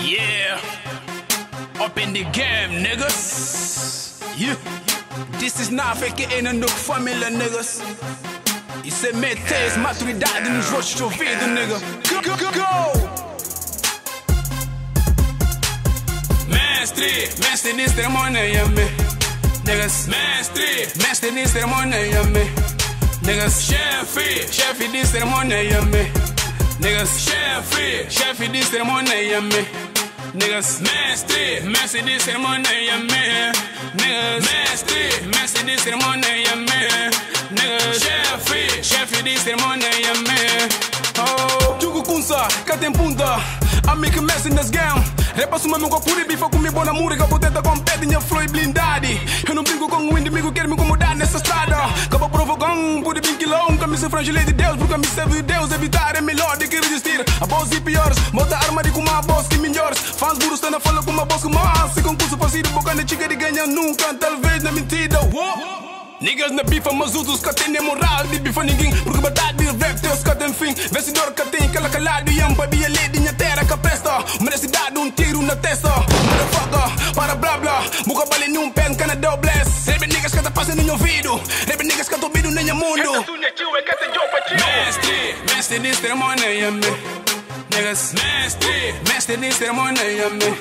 Yeah. Up in the game, niggas. Yeah. This is not fake in a nook família, niggas. Isso é metes, maturidade nos rostos ouvidos, nigga. Go, go, go, go! Mestre, mestre nisso cerimônia, me. Niggas, mestre, mestre nisso cerimônia, me. Niggas, chefe, chefe de cerimônia, me. Niggas, chefe, chefe de cerimônia, me. Niggas, mestre, mestre de cerimônia, me. Niggas, mestre, mestre de cerimônia, me. Niggas, chefe, chefe de cerimônia, me. Oh, Jugo kunsa, katem punta. Amiga mestre nas game. Repa suma meu copo de bifa com minha bona múrica Potenta com pé, minha bem quilão Camisa frangilha de Deus, porque me serve Deus. Evitar é melhor do que resistir. A boss e piores, bota arma de com uma boss que melhores. Fãs duros estão na fala com uma boss que mais Se concurso parecido, boca na chica de ganha nunca Talvez na mentira, Uou. Niggas na bifa, mas outros que têm moral de bifa ninguém. Porque batalha de rap, teus que tem fim. Vencedor que tem aquela calado e amba Bia lady, minha terra que presta. Merece dar um tiro na testa. Motherfucker, tá passando no ouvido Rebe niggas que tô ouvindo nem mundo. Mestre, mestre de cerimônia, me. Niggas, mestre, mestre de cerimônia, me.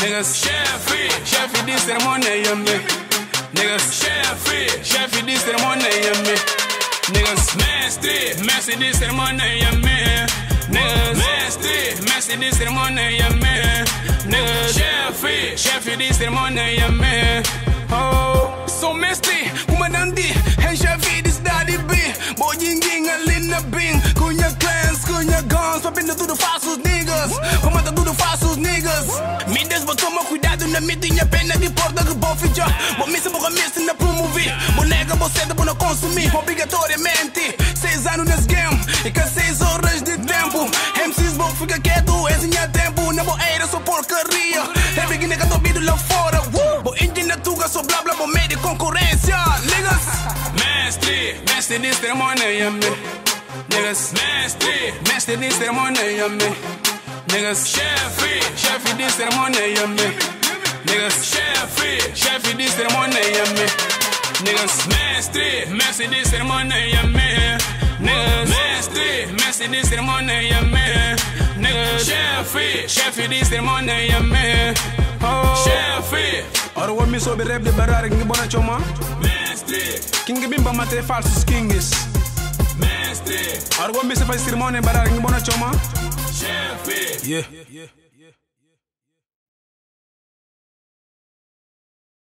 Niggas, chefe, chefe de cerimônia, me. Niggas, chefe, chefe de cerimônia, me. Niggas, mestre, mestre de cerimônia, me. Niggas, mestre, mestre de cerimônia, me. Niggas, chefe, chefe de cerimônia, me. Oh, so misty. Kuma nandi HIV this daddy B Boy ying ying and Lina Bing cunha clans, kunya guns. Papinda tudo os niggas. Comanda tudo os niggas. Midas mas toma cuidado na mitinha Pena de porta que bom ficar. Bom missa, vou missa na é promover. Bonega, vou seda, bom não consumir. Obrigatoriamente Seis anos nesse game. E que seis horas de tempo. MCs é vou ficar quieto, esse minha tempo. Na boeira Mestre, mestre de cerimônia, me. Niggas, mestre, mestre de cerimônia, me. Niggas, chefy. chefe, chefe de cerimônia, me. Niggas, chefy. chefe, chefe de cerimônia, me. Niggas, mestre, mestre de cerimônia, me. Niggas, mestre, mestre de cerimônia, me. Niggas, chefy. chefe, chefe de cerimônia, me. Oh, chefe Ora o homem soube rap de barrar que bona choma? Mestre King bimba mate falsos kings Mestre Ora o homem se faz cerimônia barrar que bona Chefe Yeah, yeah.